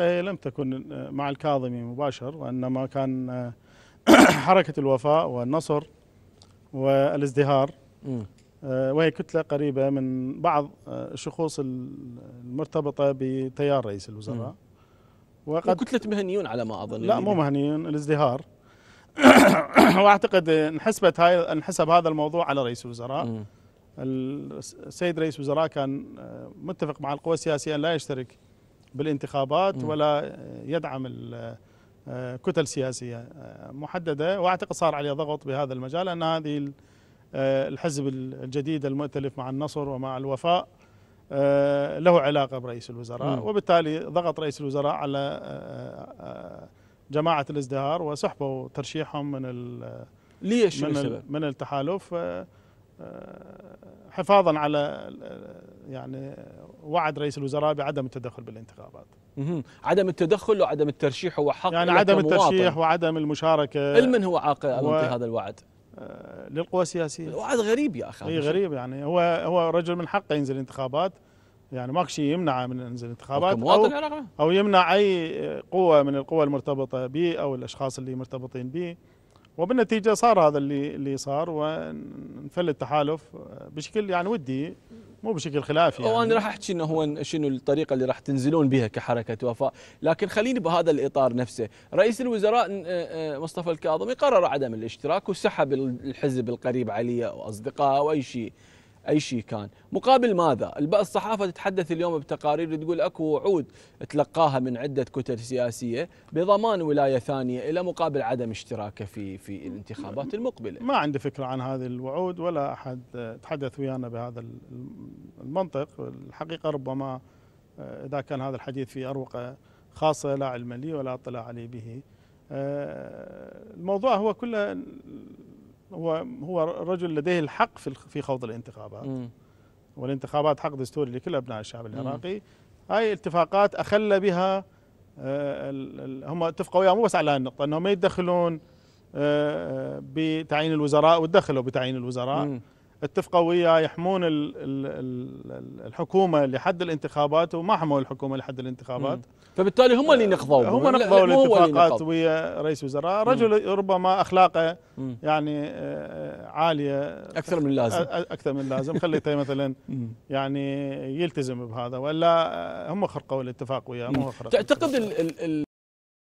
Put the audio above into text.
الحقيقة لم تكن مع الكاظمي مباشر وإنما كان حركة الوفاء والنصر والازدهار. مم. وهي كتلة قريبة من بعض الشخوص المرتبطة بتيار رئيس الوزراء. وقد كتلة مهنيون على ما أظن. لا مو مهنيون الازدهار. وأعتقد انحسبت هاي انحسب هذا الموضوع على رئيس الوزراء. السيد رئيس الوزراء كان متفق مع القوى السياسية أن لا يشترك بالانتخابات. ولا يدعم الكتل السياسيه محددة وأعتقد صار عليه ضغط بهذا المجال ان هذه الحزب الجديد المؤتلف مع النصر ومع الوفاء له علاقة برئيس الوزراء. وبالتالي ضغط رئيس الوزراء على جماعة الازدهار وسحبوا ترشيحهم من ليش من؟ من التحالف آه، آه، حفاظا على يعني وعد رئيس الوزراء بعدم التدخل بالانتخابات. عدم التدخل وعدم الترشيح هو حق يعني عدم. الترشيح وعدم المشاركة. علما هو عاقل على و- هذا الوعد. آه، للقوى السياسية. الوعد غريب يا أخي. إي. غريب يعني. هو هو رجل من حقه ينزل انتخابات. يعني ماكو شيء يمنعه من ينزل انتخابات أو, أو يمنع أي قوة من القوى المرتبطة به أو الأشخاص اللي مرتبطين به. وبالنتيجة صار هذا اللي اللي صار وانفل التحالف بشكل يعني ودي مو بشكل خلافي يعني. وأنا راح أحكي إنه هو شنو الطريقة اللي راح تنزلون بها كحركة وفاء، لكن خليني بهذا الإطار نفسه، رئيس الوزراء آه، آه، مصطفى الكاظمي قرر عدم الاشتراك وسحب الحزب القريب عليه أو أصدقائه أو أي شيء. أي شيء كان، مقابل ماذا؟ الصحافة تتحدث اليوم بتقارير تقول أكو وعود تلقاها من عدة كتل سياسية بضمان ولاية ثانية إلى مقابل عدم اشتراكه في في الانتخابات المقبلة. ما عندي فكرة عن هذه الوعود ولا أحد تحدث ويانا بهذا المنطق الحقيقة ربما إذا كان هذا الحديث في أروقة خاصة لا علم لي ولا اطلاع علي به الموضوع هو كله هو هو رجل لديه الحق في في خوض الانتخابات مم. والانتخابات حق دستوري لكل أبناء الشعب العراقي هاي اتفاقات أخل بها آه، هم اتفقوا وياه مو بس على النقطة إنهم ما يتدخلون آه، بتعيين الوزراء وتدخلوا بتعيين الوزراء مم. اتفقوا وياه يحمون ال- ال- ال- الحكومة لحد الانتخابات وما حموا الحكومة لحد الانتخابات. مم. فبالتالي هم اللي نقضوا هم نقضوا الاتفاقات. ويا رئيس وزراء. رجل ربما أخلاقه. يعني آه، عالية. أكثر من اللازم. أكثر من اللازم. خليته مثلا. يعني يلتزم بهذا. والا هم خرقوا الاتفاق وياه مو تعتقد ال ال